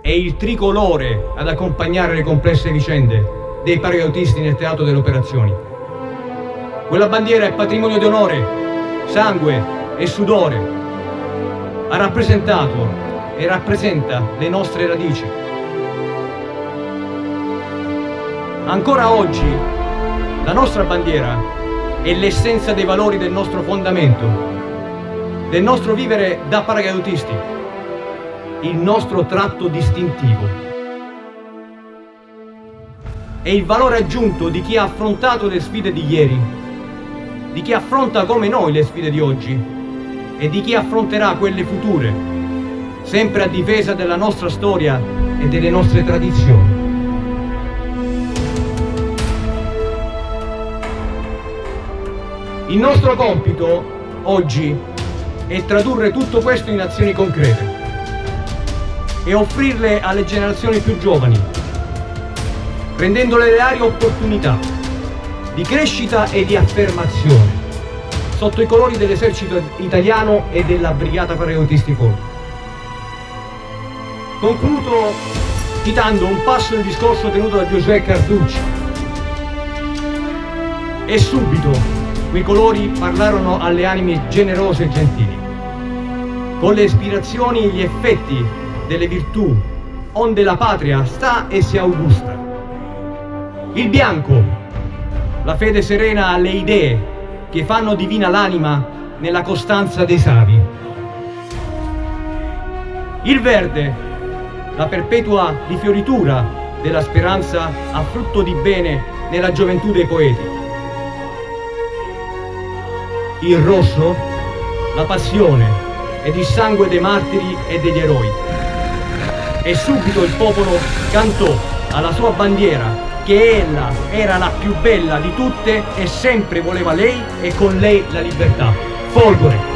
È il tricolore ad accompagnare le complesse vicende dei paracautisti nel teatro delle operazioni. Quella bandiera è patrimonio di onore, sangue e sudore. Ha rappresentato e rappresenta le nostre radici. Ancora oggi la nostra bandiera è l'essenza dei valori del nostro fondamento, del nostro vivere da paracautisti, il nostro tratto distintivo è il valore aggiunto di chi ha affrontato le sfide di ieri, di chi affronta come noi le sfide di oggi e di chi affronterà quelle future, sempre a difesa della nostra storia e delle nostre tradizioni. Il nostro compito oggi è tradurre tutto questo in azioni concrete e offrirle alle generazioni più giovani rendendo le reali opportunità di crescita e di affermazione sotto i colori dell'esercito italiano e della Brigata Paracautisti Forte. Concludo citando un passo del discorso tenuto da Giuseppe Carducci. E subito quei colori parlarono alle anime generose e gentili, con le ispirazioni gli effetti delle virtù, onde la patria sta e si augusta il bianco, la fede serena alle idee che fanno divina l'anima nella costanza dei savi. Il verde, la perpetua rifioritura della speranza a frutto di bene nella gioventù dei poeti. Il rosso, la passione ed il sangue dei martiri e degli eroi. E subito il popolo cantò alla sua bandiera che ella era la più bella di tutte e sempre voleva lei e con lei la libertà. Folgore.